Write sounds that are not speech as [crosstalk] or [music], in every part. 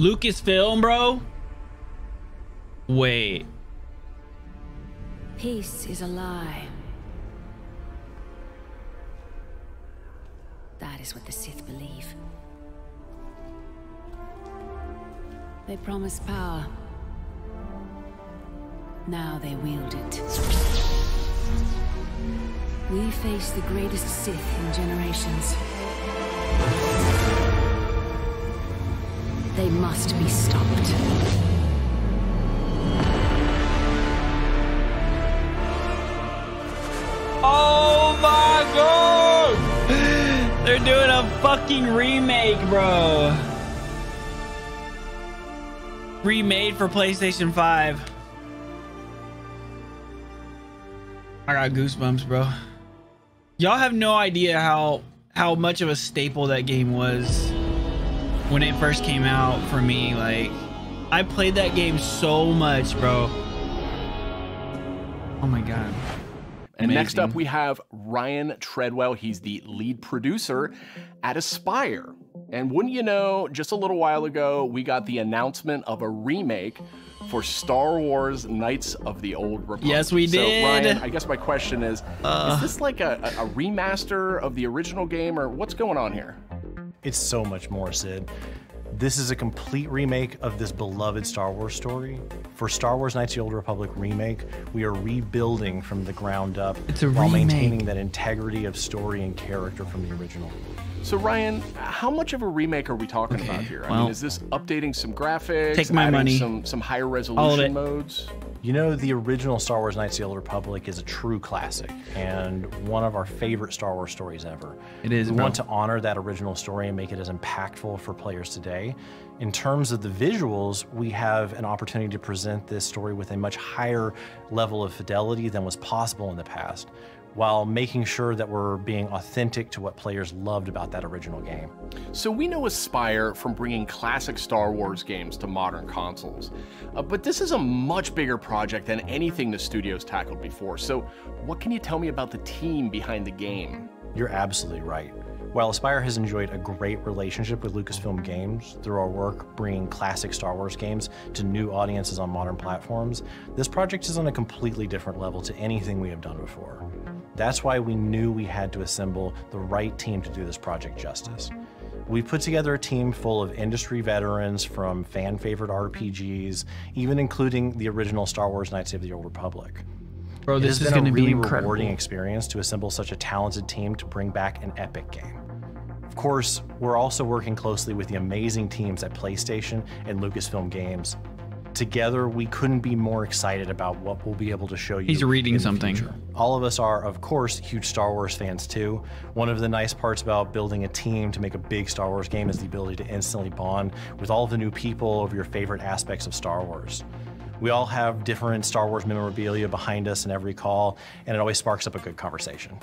Lucasfilm, bro? Wait. Peace is a lie. That is what the Sith believe. They promise power. Now they wield it. We face the greatest Sith in generations. Must be stopped. Oh my god! They're doing a fucking remake, bro. Remade for PlayStation 5. I got goosebumps, bro. Y'all have no idea how how much of a staple that game was when it first came out for me. Like, I played that game so much, bro. Oh my god. And next up, we have Ryan Treadwell. He's the lead producer at Aspyr. And wouldn't you know, just a little while ago, we got the announcement of a remake for Star Wars Knights of the Old Republic. Yes, we did. So. Ryan, I guess my question is is uh. this like a, a a remaster of the original game, or what's going on here? It's so much more, Sid. This is a complete remake of this beloved Star Wars story. For Star Wars Knights of the Old Republic remake, we are rebuilding from the ground up It's a while remake. maintaining that integrity of story and character from the original. So, Ryan, how much of a remake are we talking Okay, about here? I well- mean, is this updating some graphics, Take my adding money. some some higher All of resolution it. modes? You know, the original Star Wars Knights of the Old Republic is a true classic and one of our favorite Star Wars stories ever. It is, We bro. want to honor that original story and make it as impactful for players today. In terms of the visuals, we have an opportunity to present this story with a much higher level of fidelity than was possible in the past, while making sure that we're being authentic to what players loved about that original game. So we know Aspyr from bringing classic Star Wars games to modern consoles, Uh, but this is a much bigger project than anything the studio's tackled before. So what can you tell me about the team behind the game? You're absolutely right. While Aspyr has enjoyed a great relationship with Lucasfilm Games through our work bringing classic Star Wars games to new audiences on modern platforms, this project is on a completely different level to anything we have done before. That's why we knew we had to assemble the right team to do this project justice. We put together a team full of industry veterans from fan favorite RPGs, even including the original Star Wars Knights of the Old Republic. Bro, It this has is been going a to be really rewarding experience to assemble such a talented team to bring back an epic game. Of course, we're also working closely with the amazing teams at PlayStation and Lucasfilm Games. Together, we couldn't be more excited about what we'll be able to show you. He's reading in something. future. All of us are, of course, huge Star Wars fans too. One of the nice parts about building a team to make a big Star Wars game is the ability to instantly bond with all the new people of your favorite aspects of Star Wars. We all have different Star Wars memorabilia behind us in every call, and it always sparks up a good conversation.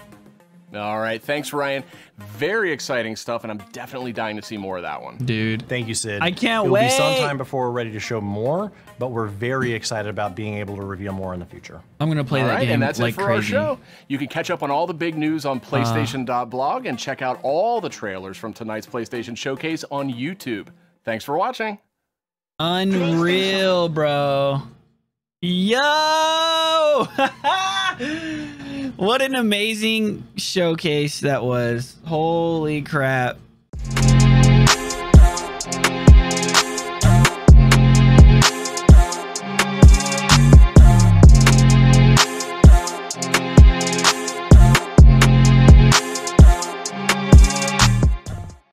All right, thanks, Ryan. Very exciting stuff, and I'm definitely dying to see more of that one. Dude. Thank you, Sid. I can't It'll wait. be sometime before we're ready to show more, but we're very excited about being able to reveal more in the future. I'm going to play All that right, game and that's like it for crazy. our show. You can catch up on all the big news on uh. PlayStation.blog and check out all the trailers from tonight's PlayStation Showcase on YouTube. Thanks for watching. Unreal, bro. Yo! [laughs] what an amazing showcase that was. Holy crap.